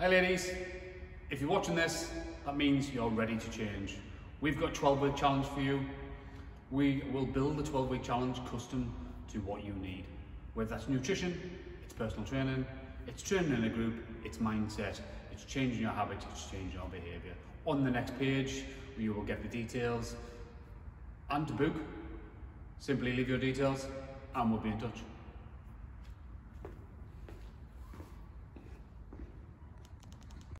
Hi ladies, if you're watching this, that means you're ready to change. We've got a 12 week challenge for you. We will build a 12 week challenge custom to what you need. Whether that's nutrition, it's personal training, it's training in a group, it's mindset, it's changing your habits, it's changing your behavior. On the next page, you will get the details and to book, simply leave your details and we'll be in touch.